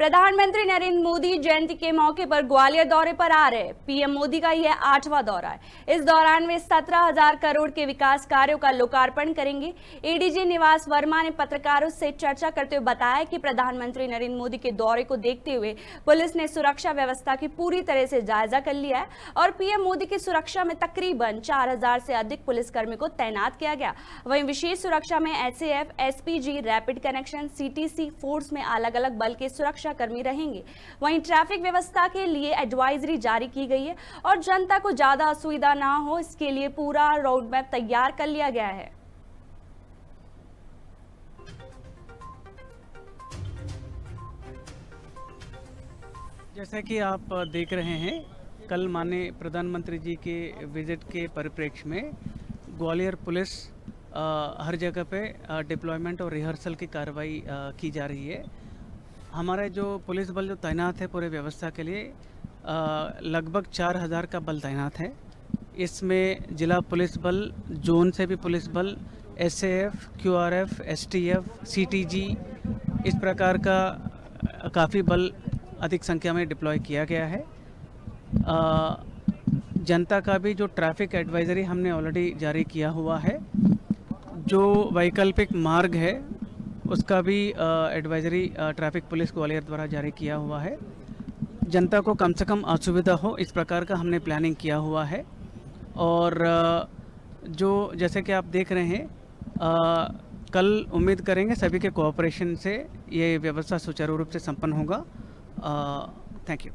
प्रधानमंत्री नरेंद्र मोदी जयंती के मौके पर ग्वालियर दौरे पर आ रहे पीएम मोदी का यह आठवां दौरा है। इस दौरान वे सत्रह हज़ार करोड़ के विकास कार्यों का लोकार्पण करेंगे। एडीजी निवास वर्मा ने पत्रकारों से चर्चा करते हुए बताया कि प्रधानमंत्री नरेंद्र मोदी के दौरे को देखते हुए पुलिस ने सुरक्षा व्यवस्था की पूरी तरह से जायजा कर लिया है और पीएम मोदी की सुरक्षा में तकरीबन चार हज़ार से अधिक पुलिसकर्मी को तैनात किया गया। वहीं विशेष सुरक्षा में S SPG, rapid connection, CTC force में अलग अलग बल के सुरक्षा कर्मी रहेंगे। वहीं ट्रैफ़िक व्यवस्था के लिए एडवाइजरी जारी की गई है और जनता को ज़्यादा असुविधा ना हो इसके लिए पूरा रोड मैप तैयार कर लिया गया है। जैसा कि आप देख रहे हैं कल माननीय प्रधानमंत्री जी के विज़िट के परिप्रेक्ष्य में ग्वालियर पुलिस आ, हर जगह पे डिप्लॉयमेंट और रिहर्सल की कार्रवाई की जा रही है। हमारे जो पुलिस बल जो तैनात है पूरे व्यवस्था के लिए लगभग चार हज़ार का बल तैनात है। इसमें जिला पुलिस बल जोन से भी पुलिस बल S F Q R F S T F C T G इस प्रकार का काफ़ी बल अधिक संख्या में डिप्लॉय किया गया है। आ, जनता का भी जो ट्रैफ़िक एडवाइज़री हमने ऑलरेडी जारी किया हुआ है जो वैकल्पिक मार्ग है उसका भी एडवाइजरी ट्रैफ़िक पुलिस ग्वालियर द्वारा जारी किया हुआ है। जनता को कम से कम असुविधा हो इस प्रकार का हमने प्लानिंग किया हुआ है। और जो जैसे कि आप देख रहे हैं आ, कल उम्मीद करेंगे सभी के कोऑपरेशन से ये व्यवस्था सुचारू रूप से संपन्न होगा। Thank you